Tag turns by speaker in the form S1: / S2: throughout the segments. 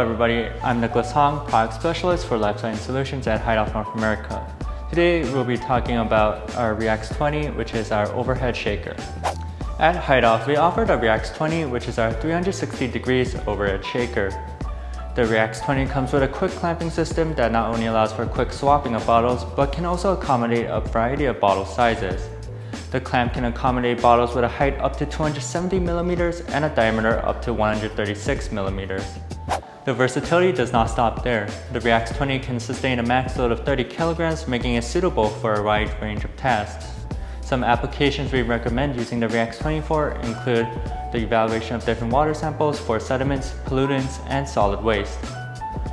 S1: everybody, I'm Nicholas Hong, Product Specialist for Life Science Solutions at Heidolph North America. Today we'll be talking about our Reax 20, which is our overhead shaker. At Heidolph, we offer the Reax 20, which is our 360 degrees overhead shaker. The Reax 20 comes with a quick clamping system that not only allows for quick swapping of bottles, but can also accommodate a variety of bottle sizes. The clamp can accommodate bottles with a height up to 270 millimeters and a diameter up to 136 millimeters. The versatility does not stop there. The Reax 20 can sustain a max load of 30 kilograms, making it suitable for a wide range of tasks. Some applications we recommend using the 20 for include the evaluation of different water samples for sediments, pollutants, and solid waste.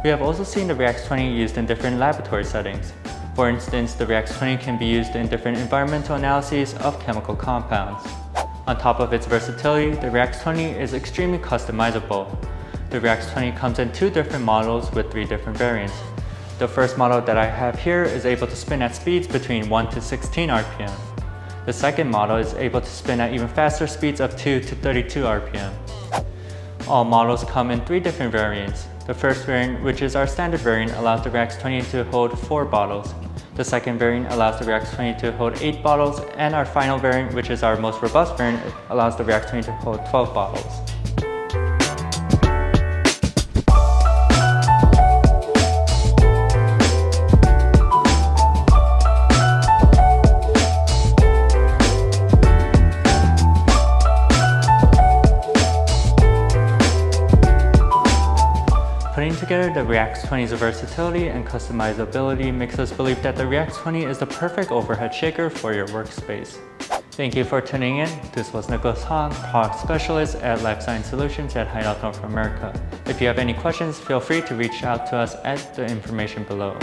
S1: We have also seen the Reax 20 used in different laboratory settings. For instance, the Reax 20 can be used in different environmental analyses of chemical compounds. On top of its versatility, the Reax 20 is extremely customizable. The Reax 20 comes in two different models with three different variants. The first model that I have here is able to spin at speeds between 1 to 16 RPM. The second model is able to spin at even faster speeds of 2 to 32 RPM. All models come in three different variants. The first variant, which is our standard variant, allows the Reax 20 to hold 4 bottles. The second variant allows the Reax 20 to hold 8 bottles, and our final variant, which is our most robust variant, allows the Reax 20 to hold 12 bottles. Putting together the Reax 20's versatility and customizability makes us believe that the Reax 20 is the perfect overhead shaker for your workspace. Thank you for tuning in. This was Nicholas Hong, Product Specialist at Life Science Solutions at Heidolph North America. If you have any questions, feel free to reach out to us at the information below.